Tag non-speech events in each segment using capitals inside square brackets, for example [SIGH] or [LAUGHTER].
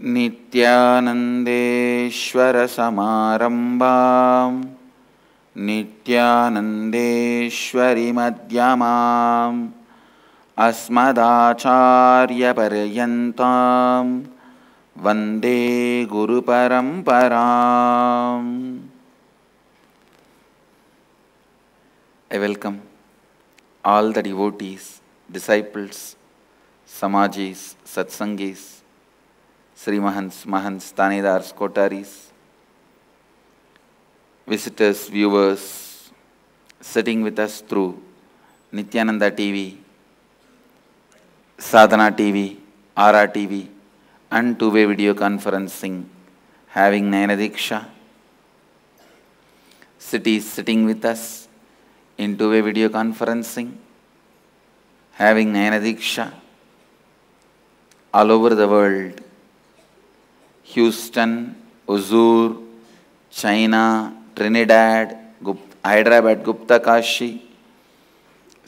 नित्यानन्देश्वरसमारम्भां नित्यानन्देश्वरिमध्यमाम् अस्मदाचार्यपर्यन्तां वन्दे गुरुपरम्पराम्। I welcome all the devotees, disciples, Samajis, Satsangis, Sri Mahants, Mahants, Tanedars, Kotaris, visitors, viewers, sitting with us through Nithyananda TV, Sadhana TV, Ara TV, and two-way video conferencing, having Nayanadiksha, cities sitting with us in two-way video conferencing, having Nayanadiksha all over the world, Houston Hosur China Trinidad குப் Hyderabad Gupta Kashi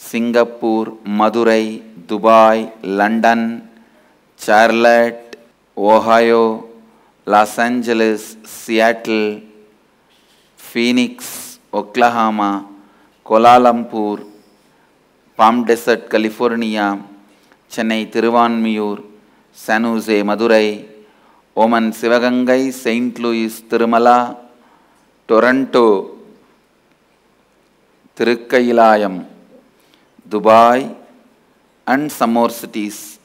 Singapore Madurai Dubai London Charlotte Ohio Los Angeles Seattle Phoenix Oklahoma Kuala Lumpur Palm Desert California Chennai Thiruvanmiyur San Jose Madurai Oman, Sivagangai, St. Louis, Tirumala, Toronto, Tirukkayilayam, Dubai, and some more cities.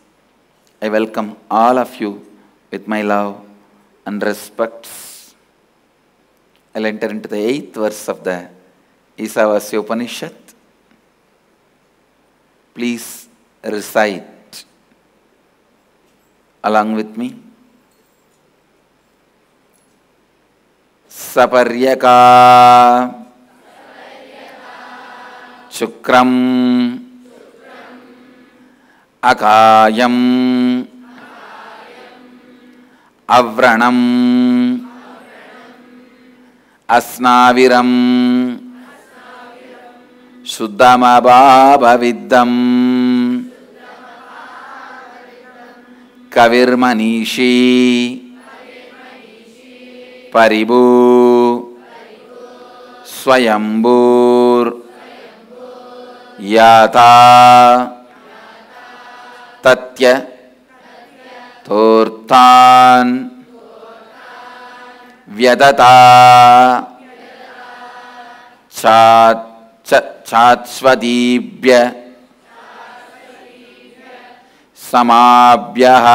I welcome all of you with my love and respects. I'll enter into the eighth verse of the Isavasya Upanishad. Please recite along with me. सपर्यका। शुक्रम्। अकायम्। अव्रणम्। अस्नाविरम्। शुद्धमबाभविद्धम् कविर्मनीषी। परिभू। स्वयम्भूर् याता। तत्य। तोर्तान्। व्यदता। चात् चात्स्वदीभ्य समाभ्यः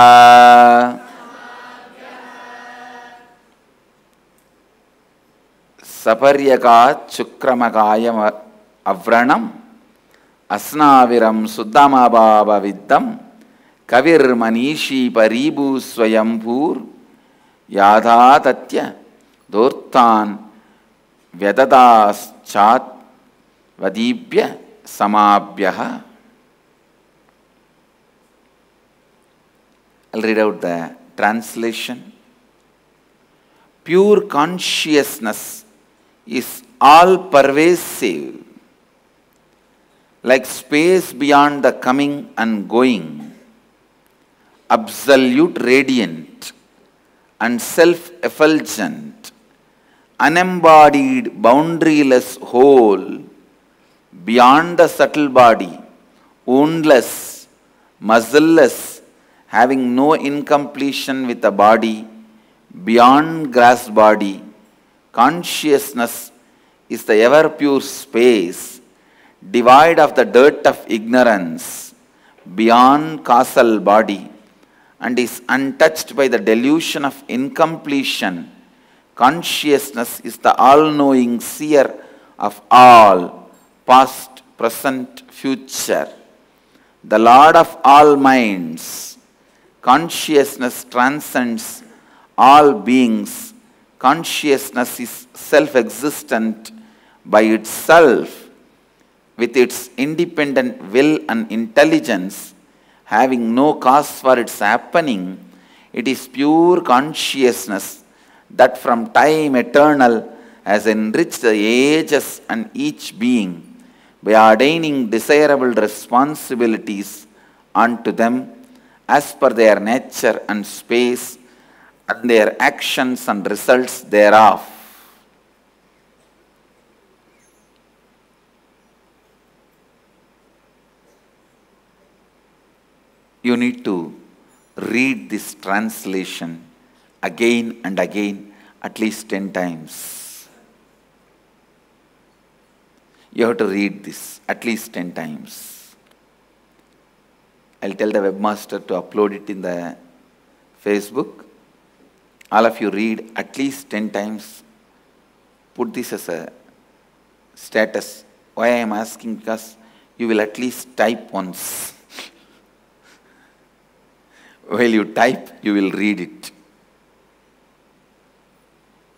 सपर्यकात् शुक्रमकायम अव्रणम् अस्नाविरं शुद्धमभावविद्धं कविर्मनीषी परीभू स्वयंभूर् याधा तत्य दोर्तान् व्यदताश्चात् वदीभ्य समाभ्यः read out the translation. Pure consciousness is all pervasive, like space beyond the coming and going, absolute radiant and self effulgent, unembodied, boundaryless whole beyond the subtle body, woundless, muscleless, having no incompletion with the body, beyond gross body, consciousness is the ever pure space, devoid of the dirt of ignorance, beyond causal body, and is untouched by the delusion of incompletion. Consciousness is the all knowing seer of all, past, present, future. The Lord of all minds, consciousness transcends all beings. Consciousness is self existent by itself, with its independent will and intelligence, having no cause for its happening. It is pure consciousness that from time eternal has enriched the ages and each being by ordaining desirable responsibilities unto them as per their nature and space and their actions and results thereof. You need to read this translation again and again, at least 10 times. You have to read this at least 10 times. I'll tell the webmaster to upload it in the Facebook. All of you read at least 10 times. Put this as a status. Why I am asking? Because you will at least type once. [LAUGHS] While you type, you will read it.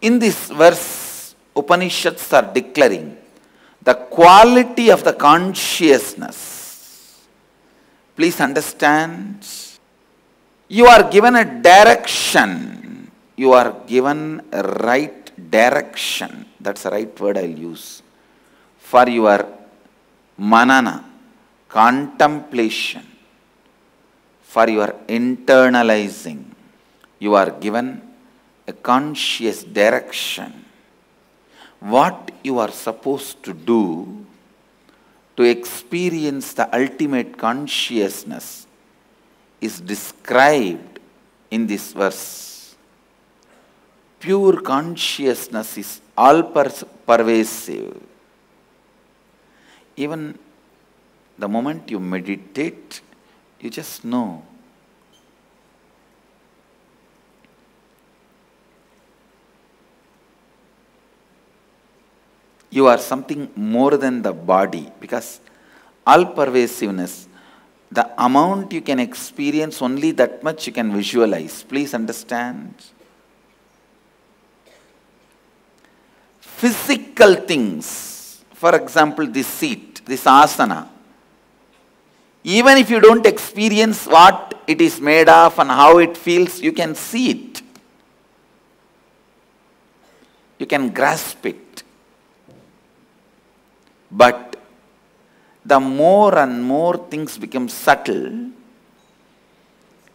In this verse, Upanishads are declaring the quality of the consciousness. Please understand, you are given a direction. You are given right direction. That's the right word I'll use. For your manana, contemplation, for your internalizing. You are given a conscious direction. What you are supposed to do to experience the ultimate consciousness is described in this verse. Pure consciousness is all pervasive. Even the moment you meditate, you just know. You are something more than the body because all pervasiveness, the amount you can experience, only that much you can visualize. Please understand. Physical things, for example, this seat, this asana, even if you don't experience what it is made of and how it feels, you can see it. You can grasp it. But the more and more things become subtle,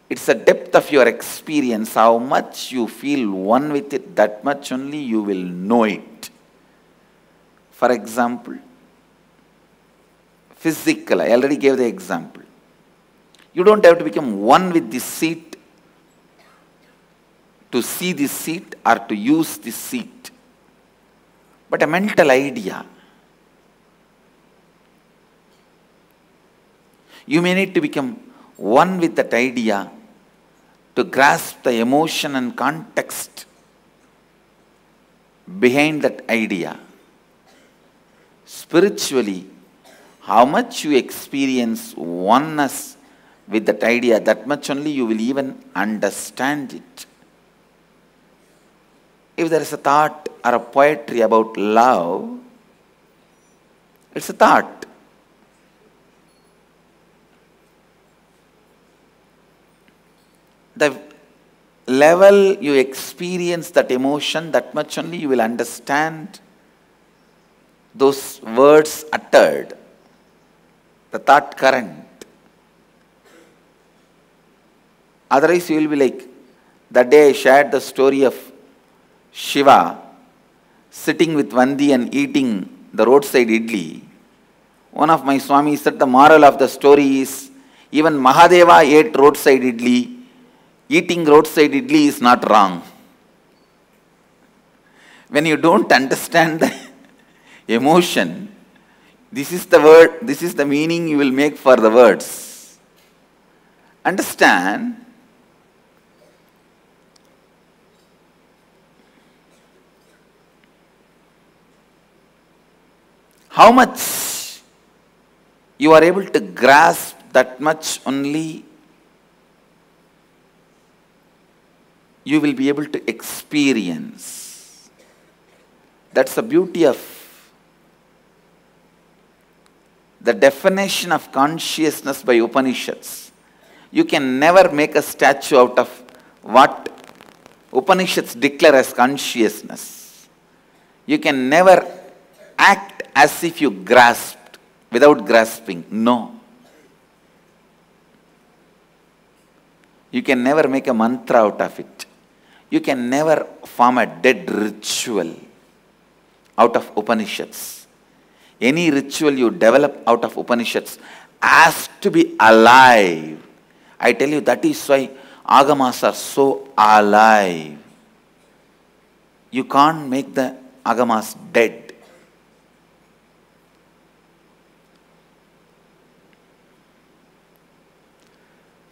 it's the depth of your experience, how much you feel one with it, that much only you will know it. For example, physical. I already gave the example. You don't have to become one with this seat to see this seat or to use this seat. But a mental idea. You may need to become one with that idea to grasp the emotion and context behind that idea. Spiritually, how much you experience oneness with that idea, that much only you will even understand it. If there is a thought or a poetry about love, it's a thought. The level you experience that emotion, that much only you will understand those words uttered the thought current. Otherwise, you will be like that day I shared the story of Shiva sitting with Vandi and eating the roadside idli. One of my Swamis said the moral of the story is even Mahadeva ate roadside idli. Eating roadside idli is not wrong. When you don't [LAUGHS] understand the emotion, this is the word, this is the meaning you will make for the words. Understand? How much you are able to grasp that much only you will be able to experience. That's the beauty of the definition of consciousness by Upanishads. You can never make a statue out of what Upanishads declare as consciousness. You can never act as if you grasped without grasping. No. You can never make a mantra out of it. You can never form a dead ritual out of Upanishads. Any ritual you develop out of Upanishads has to be alive. I tell you, that is why agamas are so alive. You can't make the agamas dead.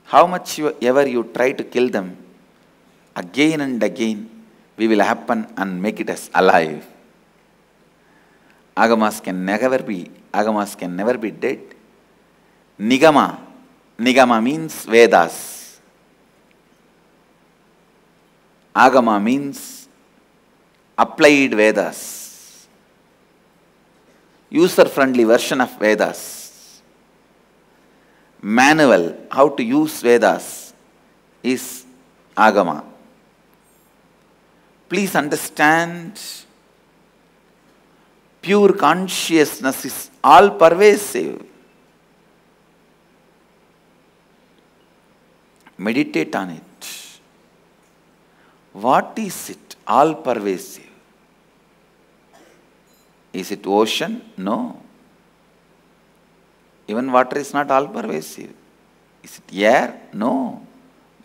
How much you, ever you try to kill them, again and again, we will happen and make it as alive. Agamas can never be, agamas can never be dead. Nigama, Nigama means Vedas. Agama means applied Vedas. User friendly version of Vedas. Manual, how to use Vedas is Agama. Please understand pure consciousness is all pervasive. Meditate on it. What is it? All pervasive. Is it ocean? No. Even water is not all pervasive. Is it air? No.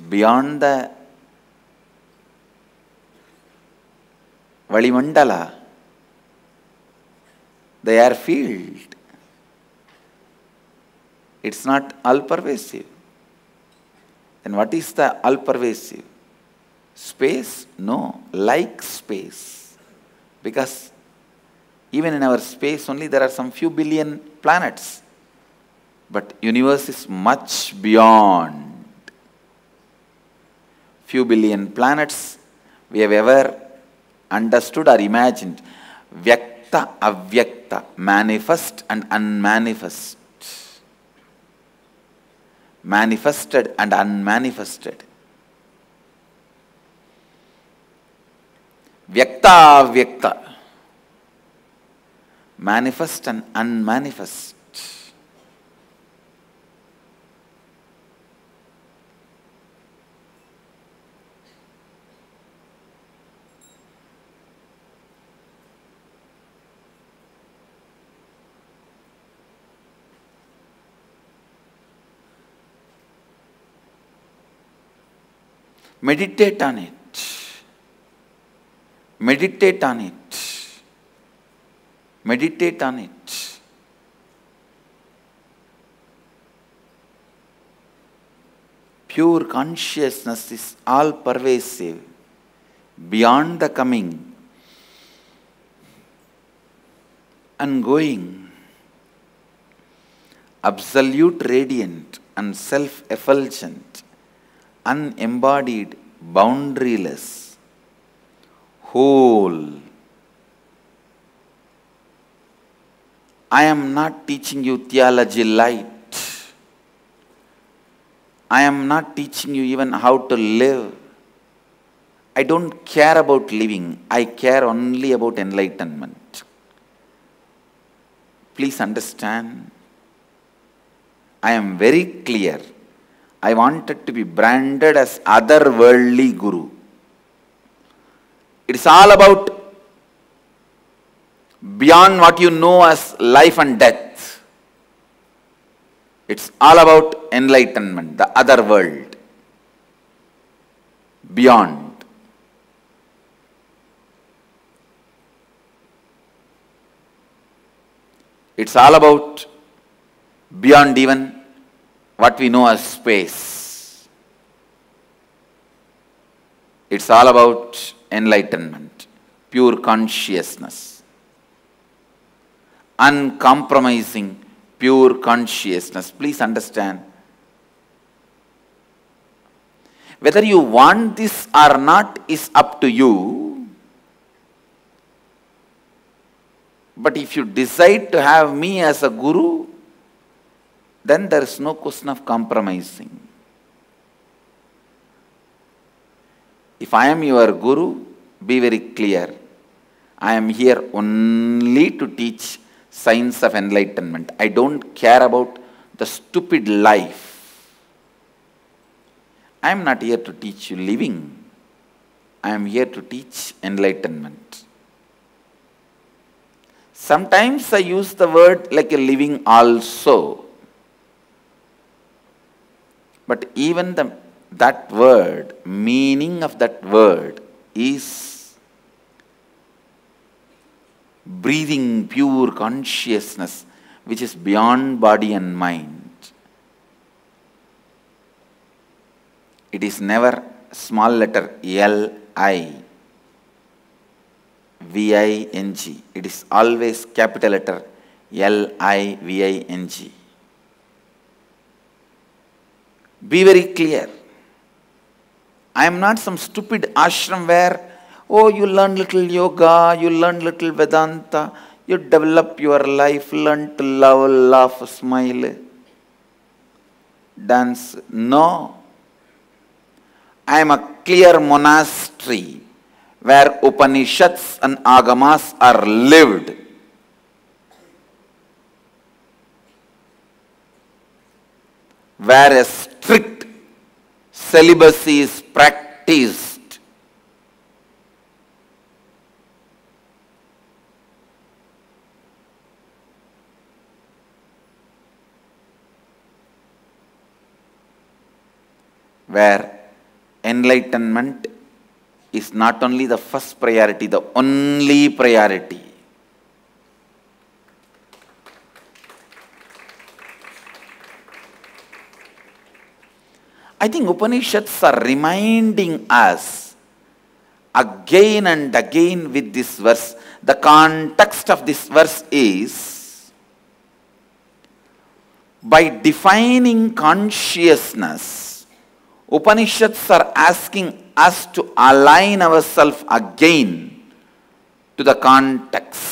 Beyond the Valimandala, the air field, it's not all pervasive. Then what is the all pervasive? Space? No. Like space. Because even in our space only there are some few billion planets. But universe is much beyond. Few billion planets we have ever understood or imagined. Vyakta, avyakta, manifest and unmanifest manifested and unmanifested. Vyakta Vyakta, manifest and unmanifest. Meditate on it. Meditate on it. Meditate on it. Pure consciousness is all pervasive, beyond the coming and going, absolute radiant and self effulgent unembodied, boundaryless, whole. I am not teaching you theology light. I am not teaching you even how to live. I don't care about living. I care only about enlightenment. Please understand. I am very clear. I wanted to be branded as otherworldly guru. It's all about beyond what you know as life and death. It's all about enlightenment, the other world. Beyond. It's all about beyond even what we know as space. It's all about enlightenment, pure consciousness, uncompromising, pure consciousness. Please understand. Whether you want this or not is up to you. But if you decide to have me as a guru, then there is no question of compromising. If I am your guru, be very clear. I am here only to teach science of enlightenment. I don't care about the stupid life. I am not here to teach you living. I am here to teach enlightenment. Sometimes I use the word like a living also. But even the, that word, meaning of that word is breathing pure consciousness which is beyond body and mind. It is never small letter L I V I N G. It is always capital letter L I V I N G. Be very clear. I am not some stupid ashram where, oh, you learn little yoga, you learn little Vedanta, you develop your life, learn to love, laugh, smile, dance. No. I am a clear monastery where Upanishads and Agamas are lived. Where a strict celibacy is practiced. Where enlightenment is not only the first priority, the only priority. I think Upanishads are reminding us again and again with this verse. The context of this verse is by defining consciousness, Upanishads are asking us to align ourselves again to the context.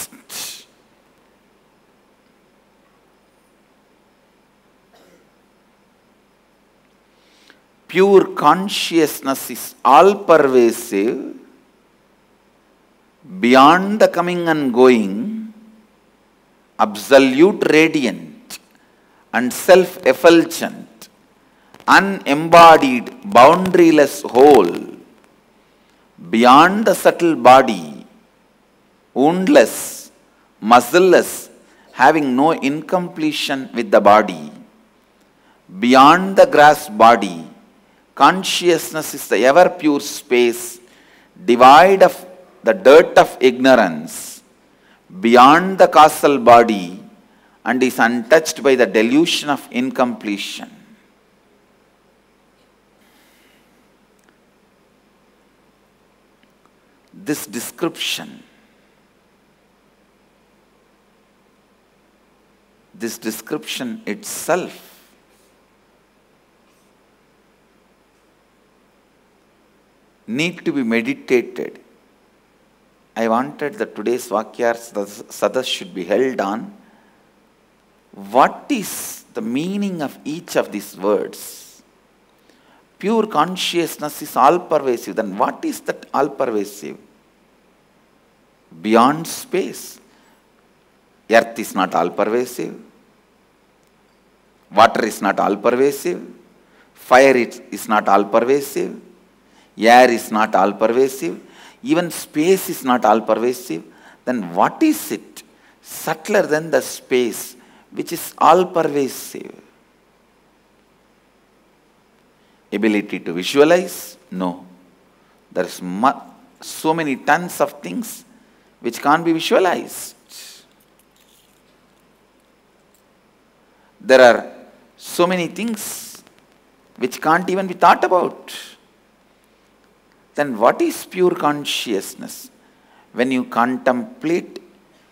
Pure consciousness is all pervasive, beyond the coming and going, absolute radiant, and self effulgent, unembodied, boundaryless whole, beyond the subtle body, woundless, muscleless, having no incompletion with the body, beyond the gross body, consciousness is the ever pure space, devoid of the dirt of ignorance, beyond the causal body, and is untouched by the delusion of incompletion. This description, this description itself need to be meditated. I wanted that today's Vakyartha Sadas should be held on what is the meaning of each of these words. Pure consciousness is all pervasive. Then what is that all pervasive? Beyond space. Earth is not all pervasive. Water is not all pervasive. Fire is not all pervasive air is not all pervasive, even space is not all pervasive, then what is it subtler than the space which is all pervasive? Ability to visualize? No. There is so many tons of things which can't be visualized. There are so many things which can't even be thought about. Then what is pure consciousness? When you contemplate,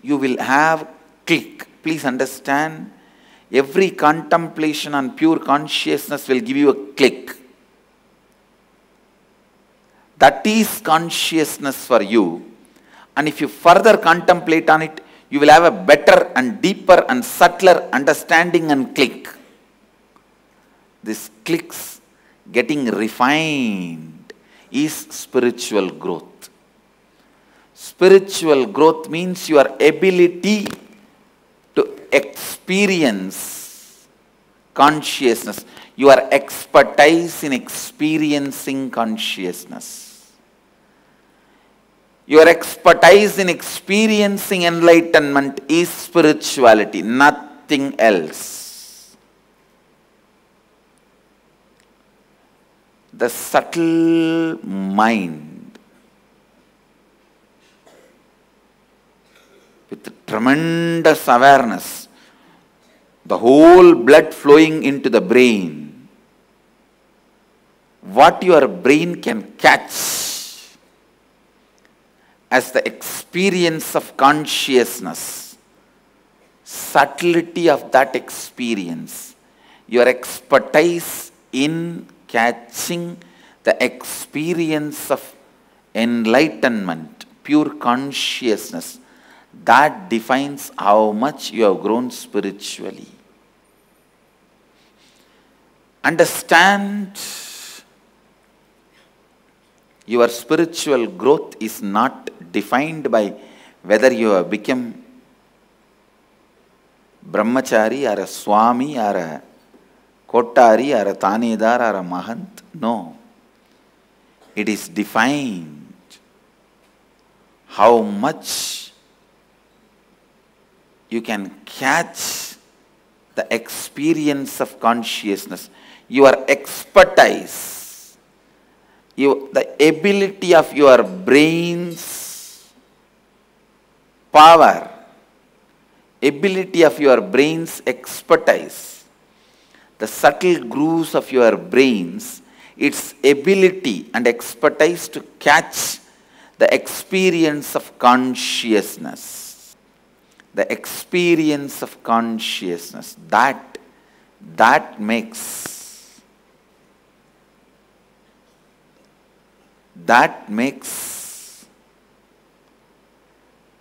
you will have click. Please understand, every contemplation on pure consciousness will give you a click. That is consciousness for you. And if you further contemplate on it, you will have a better and deeper and subtler understanding and click. This clicks getting refined is spiritual growth. Spiritual growth means your ability to experience consciousness, your expertise in experiencing consciousness. Your expertise in experiencing enlightenment is spirituality, nothing else. The subtle mind with tremendous awareness, the whole blood flowing into the brain, what your brain can catch as the experience of consciousness, subtlety of that experience, your expertise in catching the experience of enlightenment, pure consciousness, that defines how much you have grown spiritually. Understand your spiritual growth is not defined by whether you have become brahmachari or a swami or a kotari or a tanedar or a mahant. No. It is defined how much you can catch the experience of consciousness, your expertise, you, the ability of your brains power, ability of your brain's expertise, the subtle grooves of your brains, its ability and expertise to catch the experience of consciousness. The experience of consciousness, that, that makes, that makes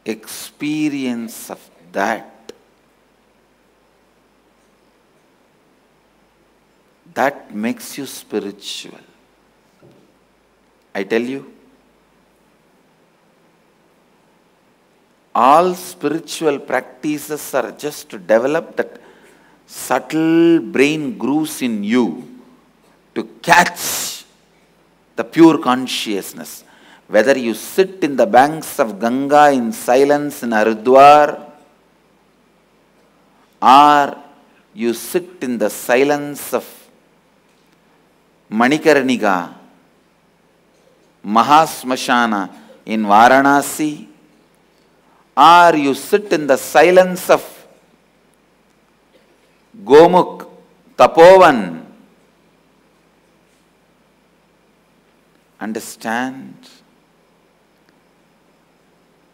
experience of that, that makes you spiritual. I tell you, all spiritual practices are just to develop that subtle brain grooves in you to catch the pure consciousness whether you sit in the banks of Ganga in silence in Haridwar or you sit in the silence of Manikarnika, Mahasmashana in Varanasi, or you sit in the silence of Gomukh, Tapovan, understand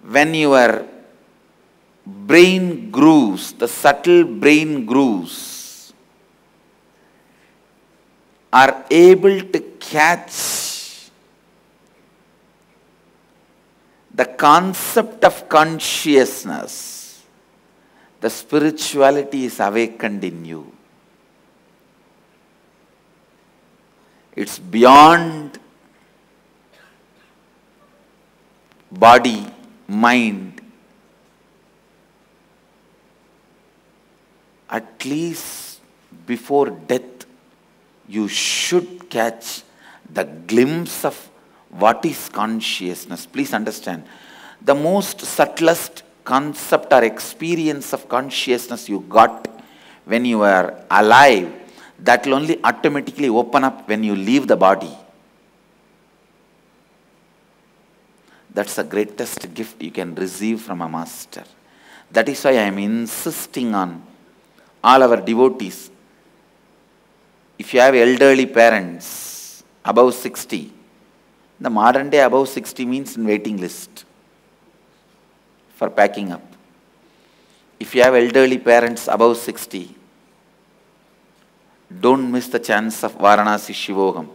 when your brain grooves, the subtle brain grooves, are able to catch the concept of consciousness, the spirituality is awakened in you. It's beyond body mind at least before death you should catch the glimpse of what is consciousness please understand the most subtlest concept or experience of consciousness you got when you are alive that will only automatically open up when you leave the body That's the greatest gift you can receive from a master. That is why I am insisting on all our devotees. If you have elderly parents above 60, the modern day above 60 means in waiting list for packing up. If you have elderly parents above 60, don't miss the chance of Varanasi Shivoham.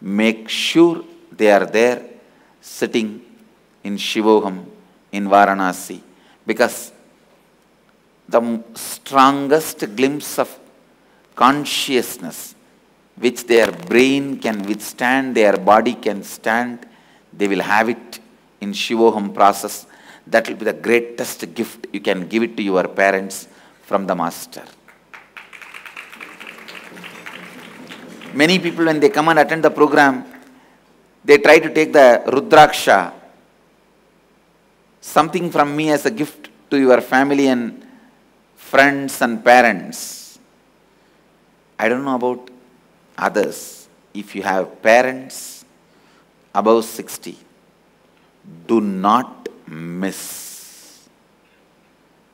Make sure they are there sitting in Shivoham in Varanasi because the strongest glimpse of consciousness which their brain can withstand, their body can stand, they will have it in Shivoham process. That will be the greatest gift you can give it to your parents from the Master. Many people when they come and attend the program, they try to take the Rudraksha something from me as a gift to your family and friends and parents. I don't know about others. If you have parents above 60, do not miss.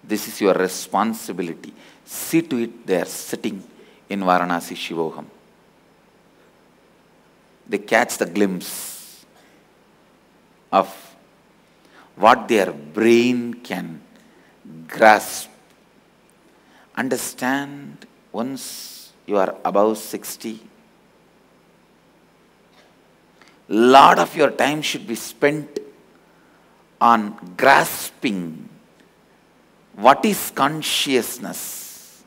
This is your responsibility. See to it they are sitting in Varanasi Shivoham. They catch the glimpse of what their brain can grasp. Understand once you are above 60, lot of your time should be spent on grasping what is consciousness,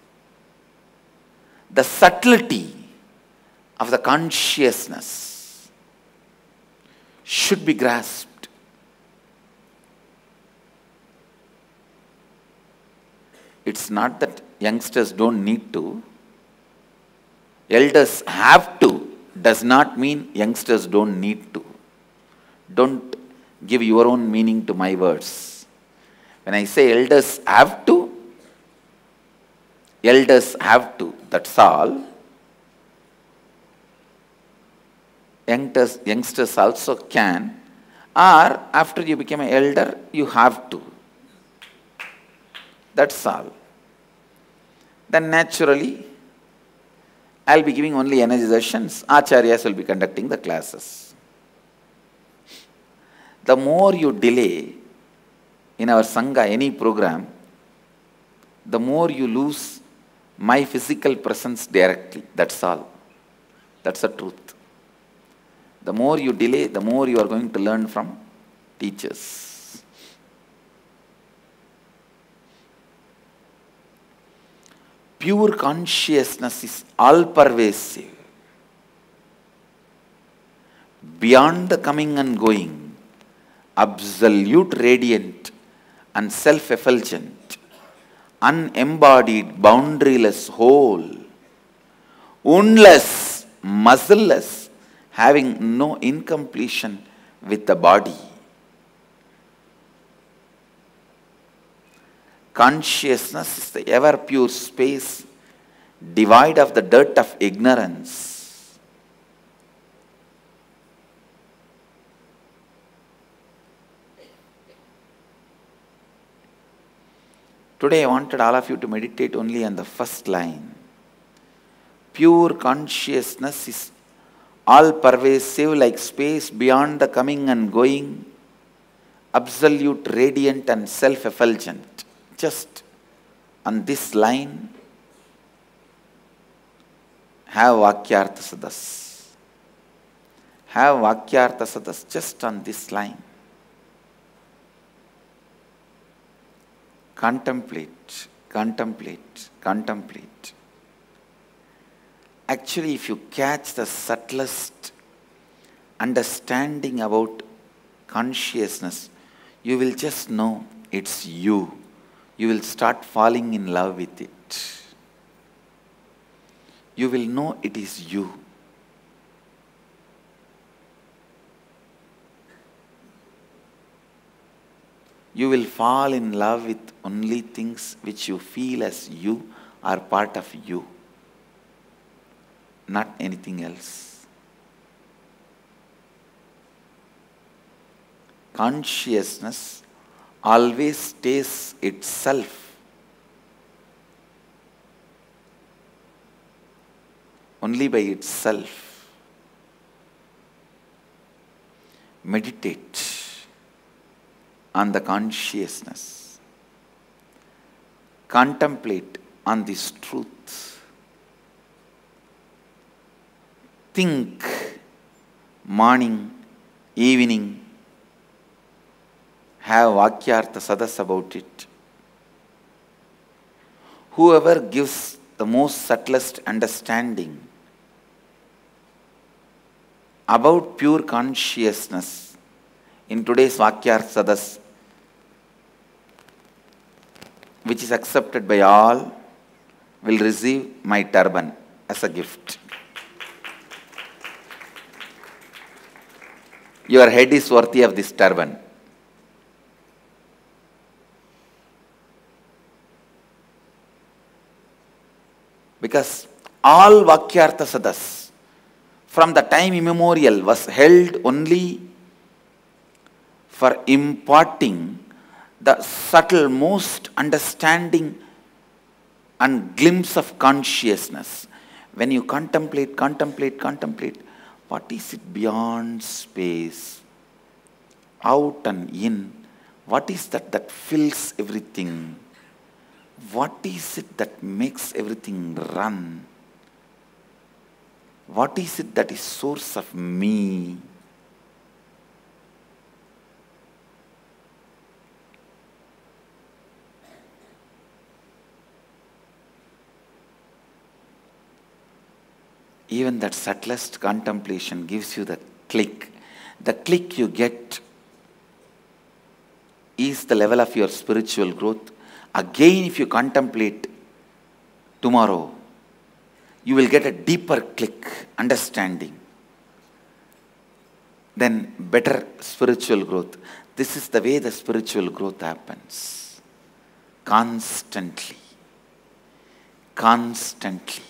the subtlety of the consciousness should be grasped. It's not that youngsters don't need to, elders have to, does not mean youngsters don't need to. Don't give your own meaning to my words. When I say elders have to, elders have to, that's all. Youngsters, youngsters also can, or after you become an elder, you have to. That's all. Then naturally, I'll be giving only energy sessions, acharyas will be conducting the classes. The more you delay in our Sangha, any program, the more you lose my physical presence directly. That's all. That's the truth. The more you delay, the more you are going to learn from teachers. Pure consciousness is all pervasive. Beyond the coming and going, absolute radiant and self effulgent, unembodied, boundaryless whole, woundless, muscleless, having no incompletion with the body. Consciousness is the ever pure space devoid of the dirt of ignorance. Today I wanted all of you to meditate only on the first line. Pure consciousness is all pervasive like space beyond the coming and going, absolute, radiant, and self effulgent. Just on this line, have Vakyartha Sadas. Have Vakyartha Sadas just on this line. Contemplate, contemplate, contemplate. Actually, if you catch the subtlest understanding about consciousness, you will just know it's you. You will start falling in love with it. You will know it is you. You will fall in love with only things which you feel as you are part of you not anything else. Consciousness always stays itself. Only by itself. Meditate on the consciousness. Contemplate on this truth think morning, evening, have Vakyartha Sadas about it. Whoever gives the most subtlest understanding about pure consciousness in today's Vakyartha Sadas, which is accepted by all, will receive my turban as a gift. Your head is worthy of this turban. Because all Vakyartha Sadas from the time immemorial was held only for imparting the subtle, most understanding and glimpse of consciousness. When you contemplate, contemplate, contemplate, what is it beyond space? Out and in. What is that that fills everything? What is it that makes everything run? What is it that is source of me? even that subtlest contemplation gives you the click. The click you get is the level of your spiritual growth. Again, if you contemplate tomorrow, you will get a deeper click, understanding. Then, better spiritual growth. This is the way the spiritual growth happens. Constantly. Constantly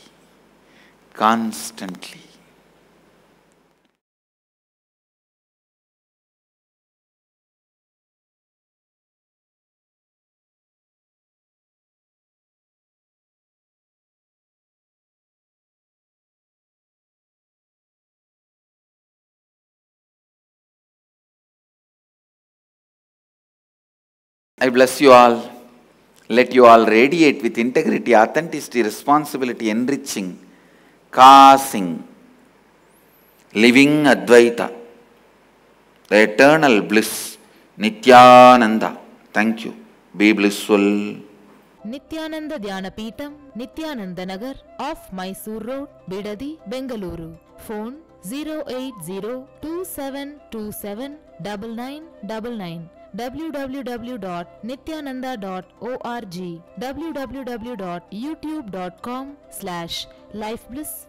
constantly. I bless you all. Let you all radiate with integrity, authenticity, responsibility, enriching, causing, living Advaita, the eternal bliss, Nityananda. Thank you. Be blissful. Nithyananda Dhyanapeetam Nithyananda Nagar off Mysore road Bidadi Bengaluru phone zero eight zero two seven two seven double nine double nine www.nityananda.org, www.youtube.com slash Foundation.